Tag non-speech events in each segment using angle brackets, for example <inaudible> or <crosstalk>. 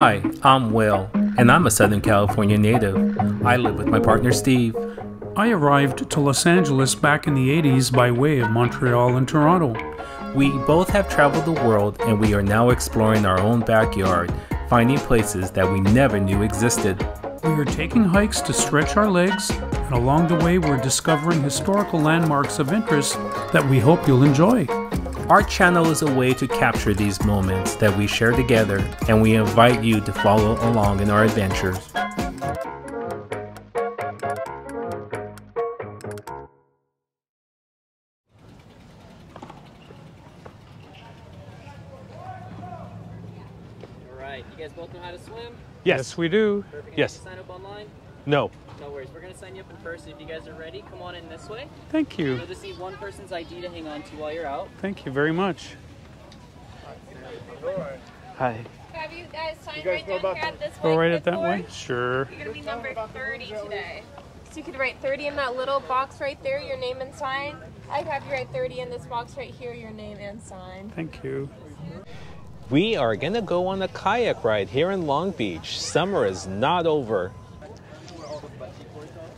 Hi, I'm Will, and I'm a Southern California native. I live with my partner Steve. I arrived to Los Angeles back in the 80s by way of Montreal and Toronto. We both have traveled the world, and we are now exploring our own backyard, finding places that we never knew existed. We are taking hikes to stretch our legs, and along the way, we're discovering historical landmarks of interest that we hope you'll enjoy. Our channel is a way to capture these moments that we share together, and we invite you to follow along in our adventures. All right, you guys both know how to swim? Yes, we do. Perfect. Yes. Sign up online? No. No worries. We're gonna sign you up in person. If you guys are ready, come on in this way. Thank you. You'll just need one person's ID to hang on to while you're out. Thank you very much. Hi. Have you guys signed right down here at this Go white right at that way? Sure. You're gonna be number 30 today. So you could write 30 in that little box right there, your name and sign. I'd have you write 30 in this box right here, your name and sign. Thank you. We are gonna go on a kayak ride here in Long Beach. Summer is not over.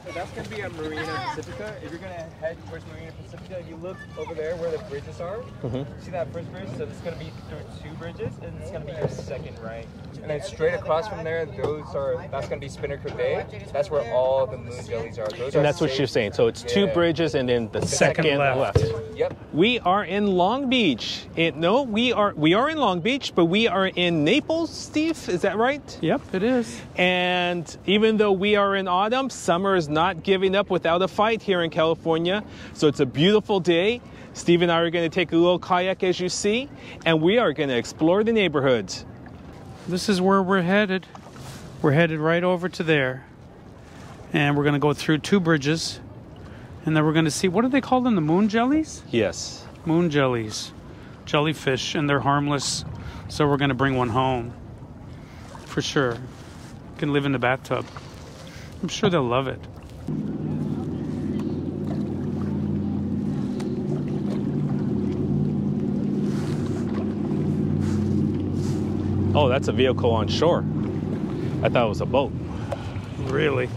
So that's gonna be at Marina Pacifica. If you're gonna head towards Marina Pacifica, if you look over there where the bridges are, mm-hmm. see that first bridge? So it's gonna be through two bridges, and it's gonna be your second right. And then straight across from there, those are that's gonna be Spinnaker Bay. That's where all the moon jellies are. Those are And that's what safe- you're saying. So it's two Yeah. bridges and then the, second second, left. left. Yep. We are in Long Beach. It, no, we are we are in Long Beach, but we are in Naples, Steve. Is that right? Yep, it is. And even though we are in autumn, summer is not giving up without a fight here in California. So it's a beautiful day. Steve and I are going to take a little kayak, as you see, and we are going to explore the neighborhoods. This is where we're headed. We're headed right over to there. And we're going to go through two bridges. And then we're going to see what are they called in the moon jellies? Yes. Moon jellies. Jellyfish, and they're harmless. So we're going to bring one home. For sure. Can live in the bathtub. I'm sure they'll love it. Oh, that's a vehicle on shore. I thought it was a boat. Really.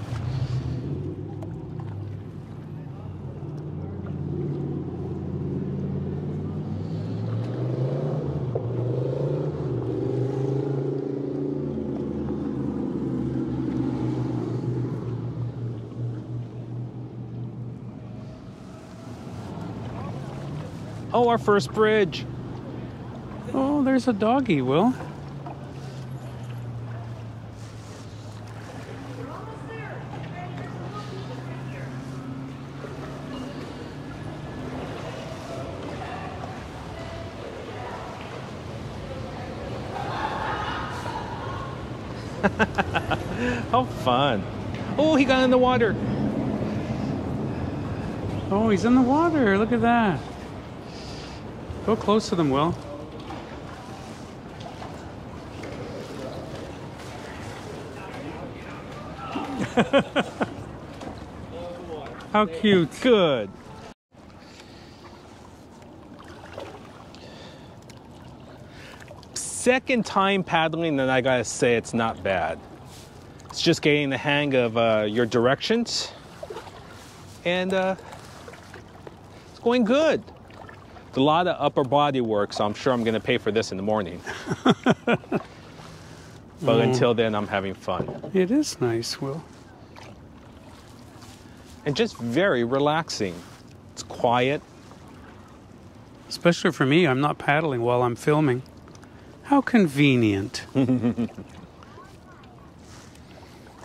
Oh, our first bridge. Oh, there's a doggy, Will. <laughs> How fun. Oh, he got in the water. Oh, he's in the water. Look at that. Go close to them, Will. <laughs> How cute. Good. Second time paddling, and I gotta say it's not bad. It's just getting the hang of uh, your directions, and uh, it's going good. It's a lot of upper body work, so I'm sure I'm gonna pay for this in the morning. <laughs> but mm. until then, I'm having fun It is nice, Will. and just very relaxing. It's quiet. Especially for me, I'm not paddling while I'm filming. How convenient. <laughs> and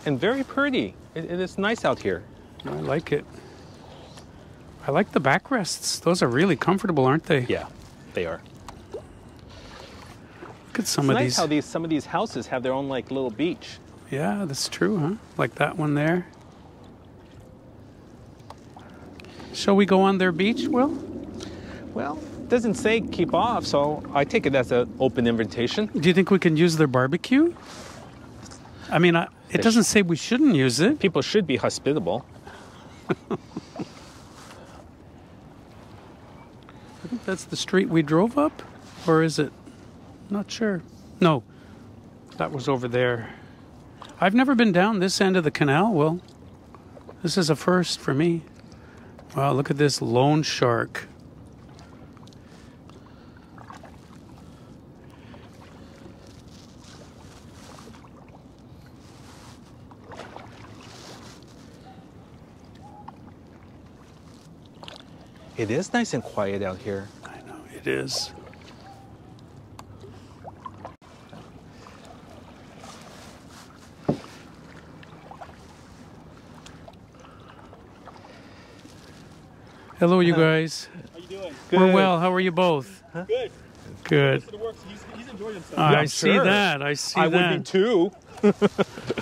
very pretty. It, it is nice out here. I like it. I like the backrests. Those are really comfortable, aren't they? Yeah, they are. Look at some It's of nice these. how these some of these houses have their own like little beach. Yeah, that's true, huh? Like that one there. Shall we go on their beach, Will? Well, it doesn't say keep off, so I take it as an open invitation. Do you think we can use their barbecue? I mean, I, it doesn't say we shouldn't use it. People should be hospitable. <laughs> Think that's the street we drove up, or is it? Not sure. No, That was over there. I've never been down this end of the canal, Well, This is a first for me. Wow, look at this lone shark. It is nice and quiet out here. I know it is. Hello, you guys. How you doing? We're well. How are you both? Good. Good. He's, he's enjoyed himself. I Yeah, see sure. that. I see I that. I would be too. <laughs>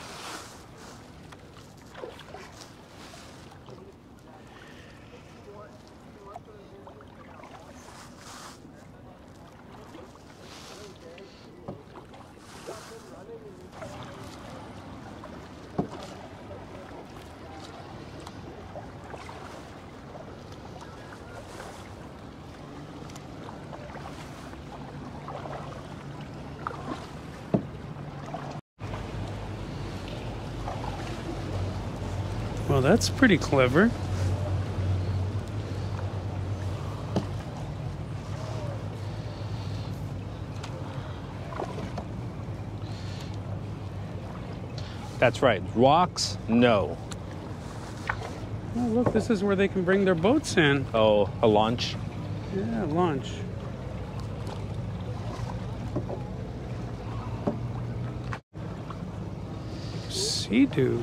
Well, that's pretty clever. That's right. Rocks, no. Oh, look, this is where they can bring their boats in. Oh, a launch. Yeah, launch. Sea-Doo.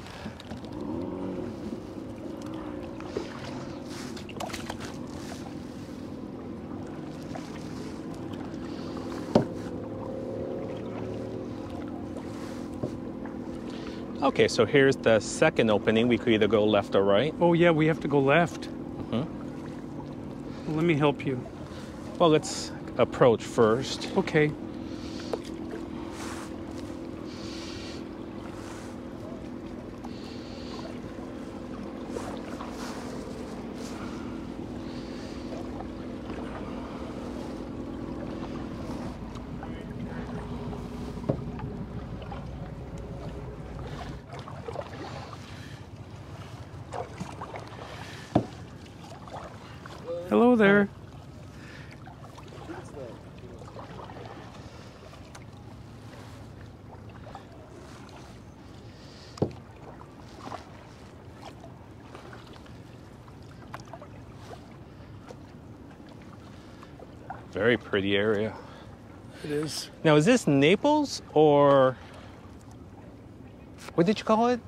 Okay, so here's the second opening. We could either go left or right. Oh, yeah, we have to go left. Mhm. Well, let me help you. Well, let's approach first. Okay. Hello there. Very pretty area. It is. Now, is this Naples or what did you call it?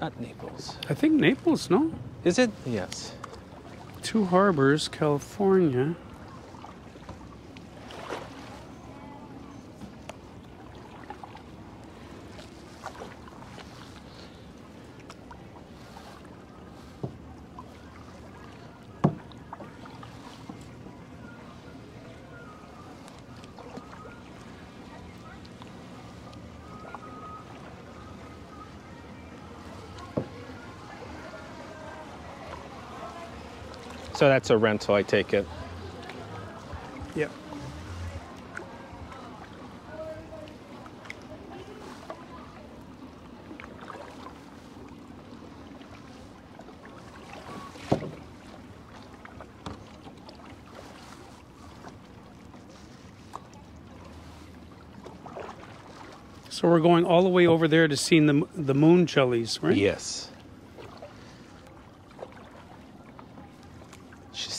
Not Naples. I think Naples, no? Is it? Yes. Two Harbors, California. So that's a rental, I take it. Yep. So we're going all the way over there to see the the moon jellies, right? Yes.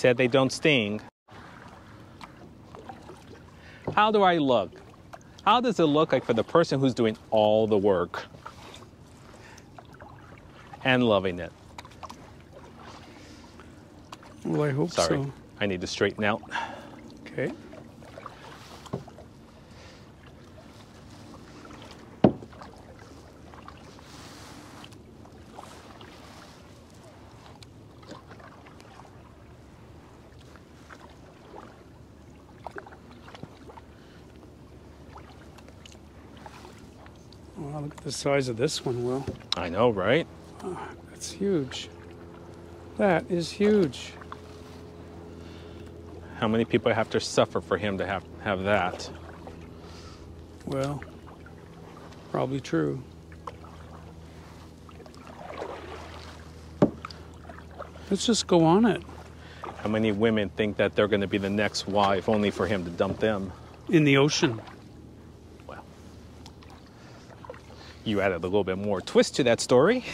Said they don't sting. How do I look? How does it look like for the person who's doing all the work and loving it? Well, I hope Sorry, so. I need to straighten out. Okay. The size of this one, Will. I know, right? That's huge. That is huge. How many people have to suffer for him to have have that? Well, probably true. Let's just go on it. How many women think that they're going to be the next wife only for him to dump them? In the ocean. Well, you added a little bit more twist to that story. <laughs>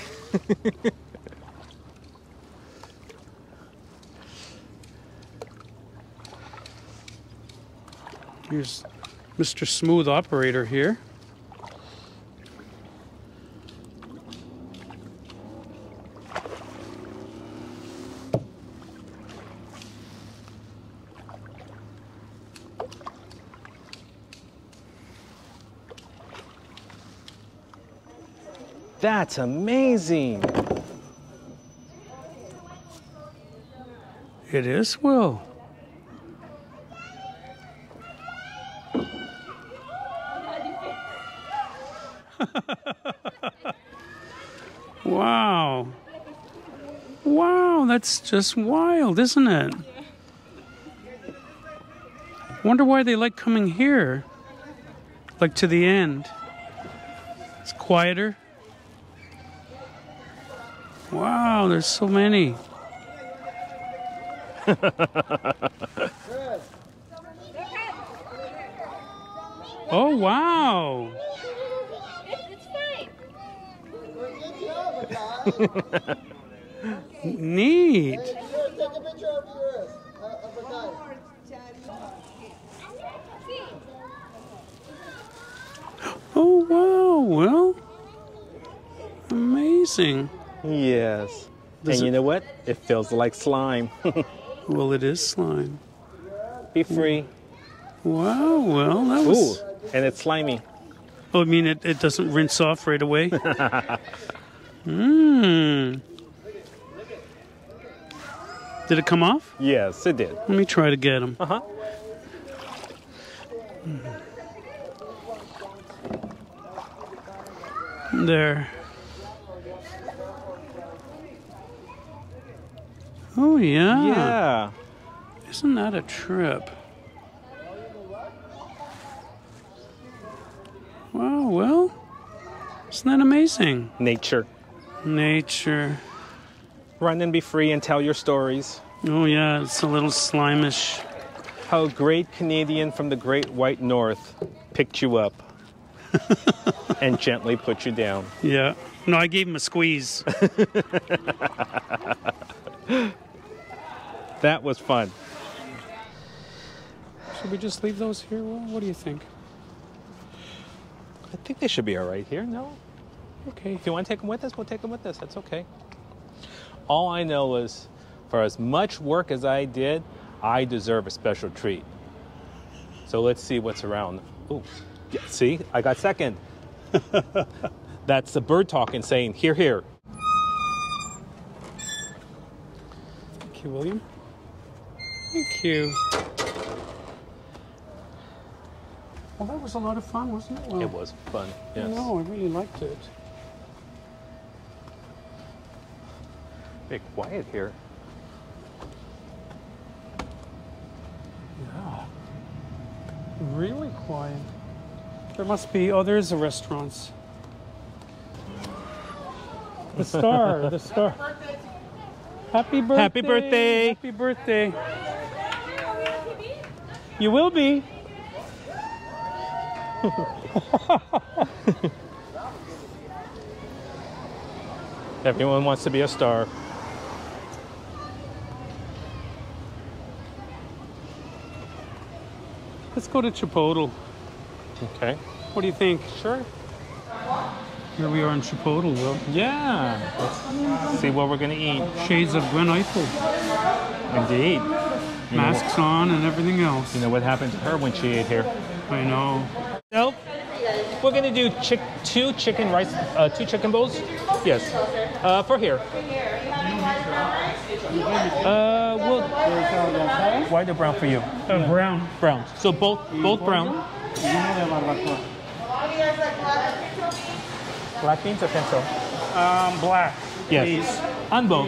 Here's Mr. Smooth Operator here. That's amazing. It is, Will. <laughs> wow. Wow, that's just wild, isn't it? Wonder why they like coming here. Like to the end. It's quieter. Wow, there's so many. <laughs> Oh, wow. Neat. Take a picture of yours, of the guy. Oh, wow. Well, amazing. Yes. Does and you know what? It feels like slime. <laughs> Well, it is slime. Be free. Wow. Well, that was. Ooh, and it's slimy. Oh, I mean, it, it doesn't rinse off right away. Mmm. <laughs> Did it come off? Yes, it did. Let me try to get him. Uh huh. There. Oh, yeah. Yeah. Isn't that a trip? Wow, well, isn't that amazing? Nature. Nature. Run and be free and tell your stories. Oh, yeah, it's a little slimish. How a great Canadian from the great white north picked you up <laughs> and gently put you down. Yeah. No, I gave him a squeeze. <laughs> That was fun. Should we just leave those here? Well, what do you think? I think they should be all right here. No? Okay. If you want to take them with us, we'll take them with us. That's okay. All I know is for as much work as I did, I deserve a special treat. So let's see what's around. Ooh, yeah, see, I got second. <laughs> That's the bird talking saying, here, here. Thank you, William. Thank you. Well, that was a lot of fun, wasn't it? Well, It was fun. Yes. No, I really liked it. Bit quiet here. Yeah. Really quiet. There must be, oh, there's a restaurant. The star, the star. Happy birthday. Happy birthday. Happy birthday. You will be. Everyone wants to be a star. Let's go to Chipotle. Okay. What do you think? Sure. Here we are in Chipotle, Will. Yeah. Let's see what we're going to eat. Shades of Glen Eiffel. Indeed. You know, Masks on and everything else. you know what happened to her when she ate here? I know. Nope. We're gonna do chick- two chicken rice, uh, two chicken bowls. Yes. Uh, for here. Uh, well, white or brown for you? Uh, brown. Brown. So both both brown. Black beans or pencil? Um, black. Yes. Please. On both.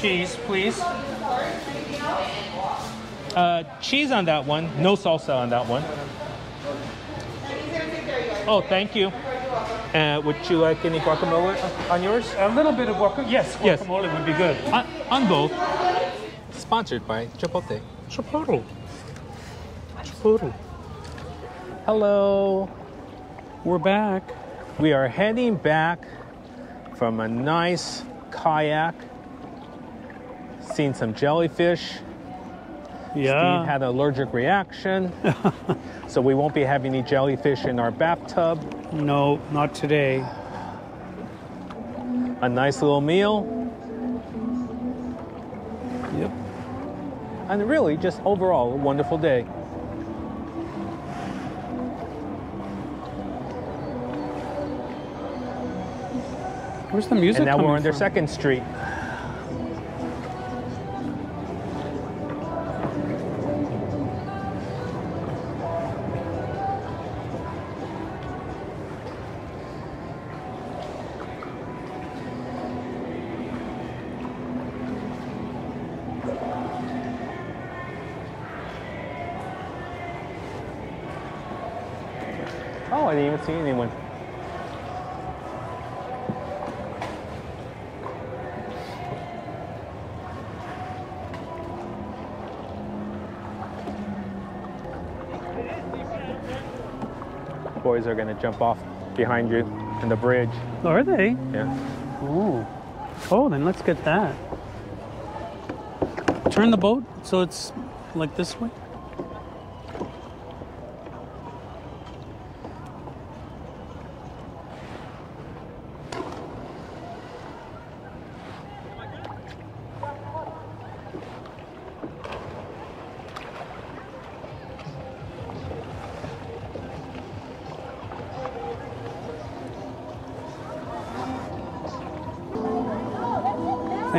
please. Uh, cheese on that one. No salsa on that one. Oh, thank you. Uh, would you like any guacamole on yours? A little bit of guacamole. Yes, Yes. guacamole would be good. On, on both. Sponsored by Chipotle. Chipotle. Chipotle. Hello. We're back. We are heading back from a nice kayak. Seen some jellyfish. Yeah. Steve had an allergic reaction. <laughs> so we won't be having any jellyfish in our bathtub. no, not today. A nice little meal. Yep. And really, just overall, a wonderful day. Where's the music and now we're on their second street. I didn't even see anyone. Boys are gonna jump off behind you in the bridge. Are they? Yeah. Oh. Oh, then let's get that. Turn the boat so it's like this way.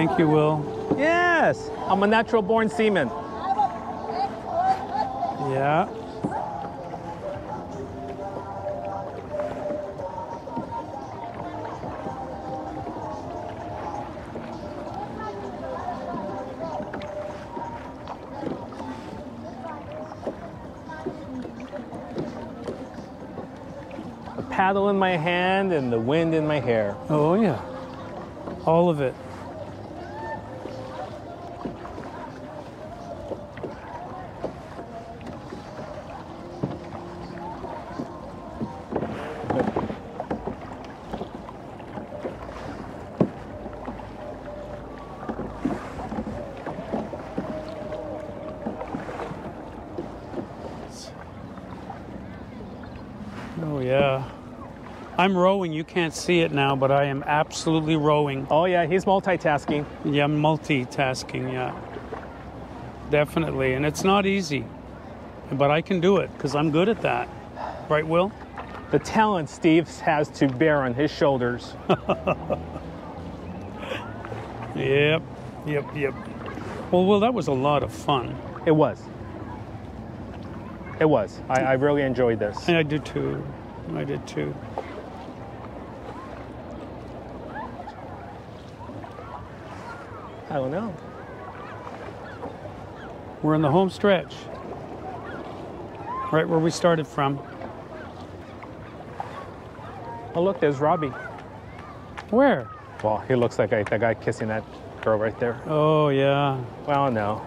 Thank you, Will. Yes, I'm a natural born seaman. Yeah. A paddle in my hand and the wind in my hair. Oh, yeah. All of it. Oh, yeah. I'm rowing. You can't see it now, but I am absolutely rowing. Oh yeah, he's multitasking. Yeah, multitasking, yeah. Definitely. And it's not easy, but I can do it because I'm good at that. Right, Will? The talent Steve has to bear on his shoulders. <laughs> Yep, yep, yep. Well, Will, that was a lot of fun. It was. It was. I, I really enjoyed this. And I did too. I did too. I don't know. We're in the home stretch. Right where we started from. Oh look, there's Robbie. Where? Well, he looks like the guy kissing that girl right there. Oh, yeah. Well, no.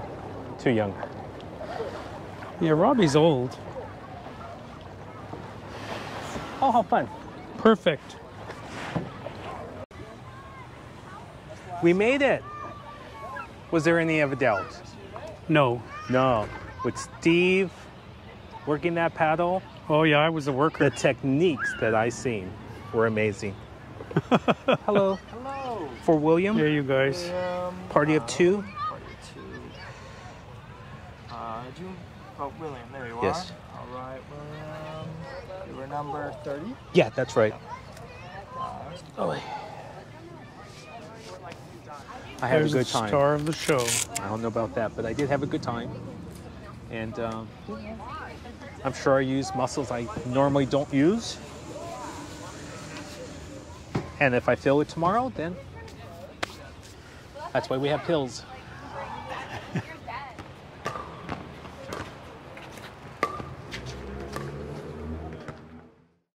Too young. Yeah, Robbie's old. Oh, how fun. Perfect. We made it. Was there any other doubt? No. No. With Steve working that paddle, Oh yeah, I was a worker. the techniques that I seen were amazing. Hello. <laughs> Hello. For William, Yeah, you guys. Um, party of two. Party of two. Uh, June. Oh, William. There you Yes. are. All right, William. You were number 30. Yeah, that's right. Oh. I had a good time. star of the show. I don't know about that, but I did have a good time. And um, I'm sure I used muscles I normally don't use. And if I feel it tomorrow, then that's why we have pills.